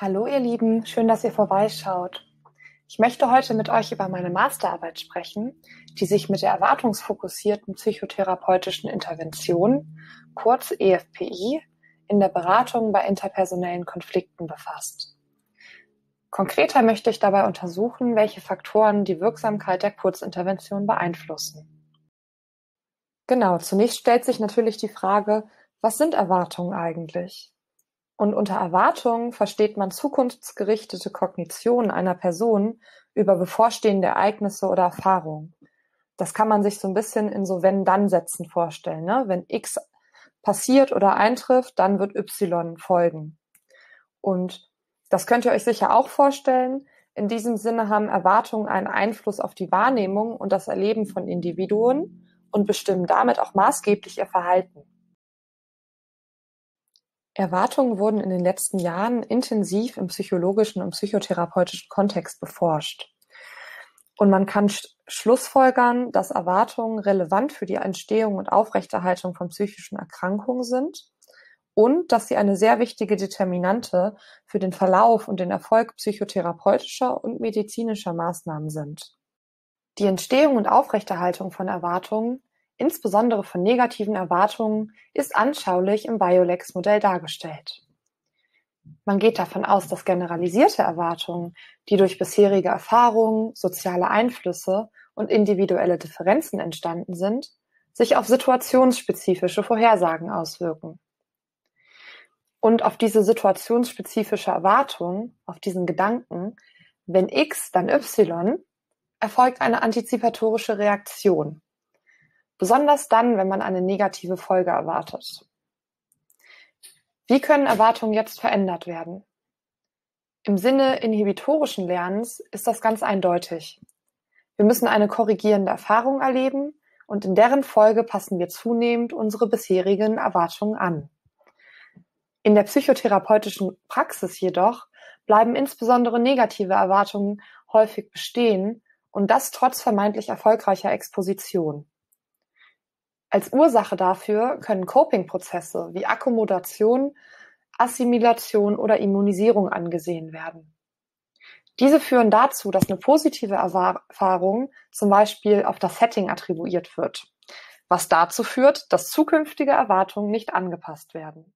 Hallo ihr Lieben, schön, dass ihr vorbeischaut. Ich möchte heute mit euch über meine Masterarbeit sprechen, die sich mit der erwartungsfokussierten psychotherapeutischen Intervention, kurz EFPI, in der Beratung bei interpersonellen Konflikten befasst. Konkreter möchte ich dabei untersuchen, welche Faktoren die Wirksamkeit der Kurzintervention beeinflussen. Genau, zunächst stellt sich natürlich die Frage, was sind Erwartungen eigentlich? Und unter Erwartungen versteht man zukunftsgerichtete Kognition einer Person über bevorstehende Ereignisse oder Erfahrungen. Das kann man sich so ein bisschen in so Wenn-Dann-Sätzen vorstellen. Ne? Wenn X passiert oder eintrifft, dann wird Y folgen. Und das könnt ihr euch sicher auch vorstellen. In diesem Sinne haben Erwartungen einen Einfluss auf die Wahrnehmung und das Erleben von Individuen und bestimmen damit auch maßgeblich ihr Verhalten. Erwartungen wurden in den letzten Jahren intensiv im psychologischen und psychotherapeutischen Kontext beforscht. Und man kann schlussfolgern, dass Erwartungen relevant für die Entstehung und Aufrechterhaltung von psychischen Erkrankungen sind und dass sie eine sehr wichtige Determinante für den Verlauf und den Erfolg psychotherapeutischer und medizinischer Maßnahmen sind. Die Entstehung und Aufrechterhaltung von Erwartungen Insbesondere von negativen Erwartungen ist anschaulich im Biolex-Modell dargestellt. Man geht davon aus, dass generalisierte Erwartungen, die durch bisherige Erfahrungen, soziale Einflüsse und individuelle Differenzen entstanden sind, sich auf situationsspezifische Vorhersagen auswirken. Und auf diese situationsspezifische Erwartung, auf diesen Gedanken, wenn X, dann Y, erfolgt eine antizipatorische Reaktion. Besonders dann, wenn man eine negative Folge erwartet. Wie können Erwartungen jetzt verändert werden? Im Sinne inhibitorischen Lernens ist das ganz eindeutig. Wir müssen eine korrigierende Erfahrung erleben und in deren Folge passen wir zunehmend unsere bisherigen Erwartungen an. In der psychotherapeutischen Praxis jedoch bleiben insbesondere negative Erwartungen häufig bestehen und das trotz vermeintlich erfolgreicher Exposition. Als Ursache dafür können Coping-Prozesse wie Akkommodation, Assimilation oder Immunisierung angesehen werden. Diese führen dazu, dass eine positive Erfahrung zum Beispiel auf das Setting attribuiert wird, was dazu führt, dass zukünftige Erwartungen nicht angepasst werden.